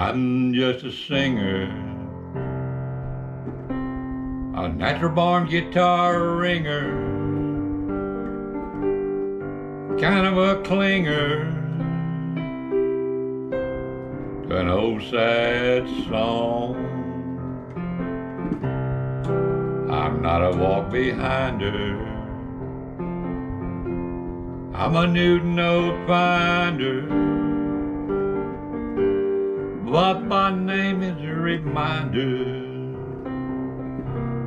I'm just a singer, a natural born guitar ringer, kind of a clinger to an old sad song. I'm not a walk behind her. I'm a new note finder. But my name is a reminder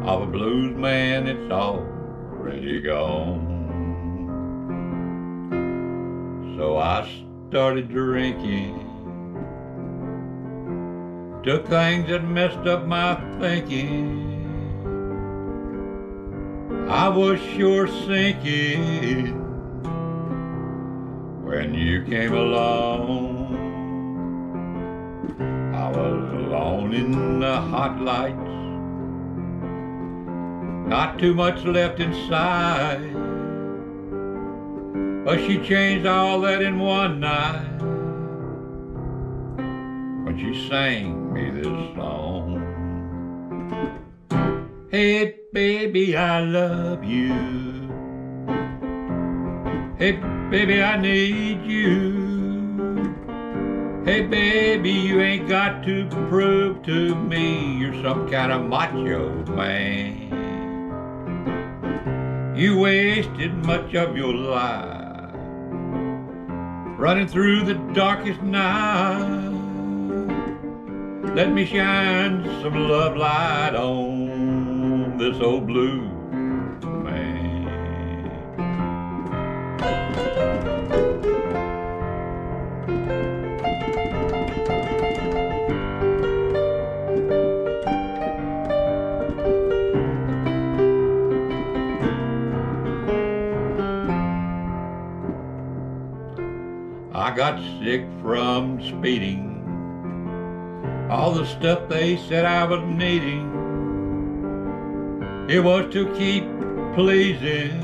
of a blues man that's already gone. So I started drinking. Took things that messed up my thinking. I was sure sinking when you came along. I was alone in the hot lights, not too much left inside. But she changed all that in one night when she sang me this song. Hey, baby, I love you. Hey, baby, I need you. Hey, baby, you ain't got to prove to me you're some kind of macho man. You wasted much of your life running through the darkest night. Let me shine some love light on this old blue I got sick from speeding. All the stuff they said I was needing it was to keep pleasing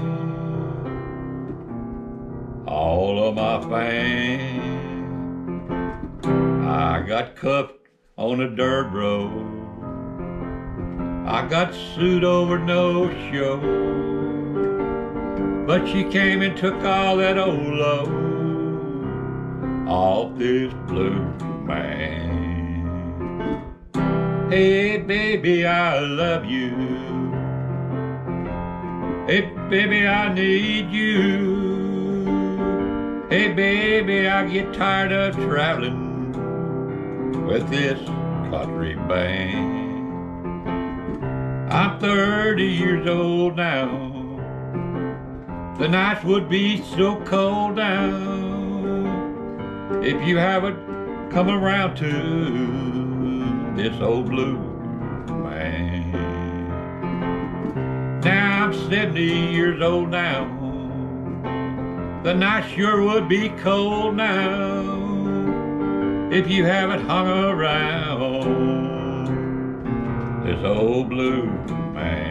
all of my fans. I got cuffed on a dirt road. I got sued over no show. But she came and took all that old load off this blue man. Hey, baby, I love you. Hey, baby, I need you. Hey, baby, I get tired of traveling with this country band. I'm 30 years old now. The nights would be so cold now if you haven't come around to this old blue man. Now I'm 70 years old now. The night sure would be cold now if you haven't hung around this old blue man.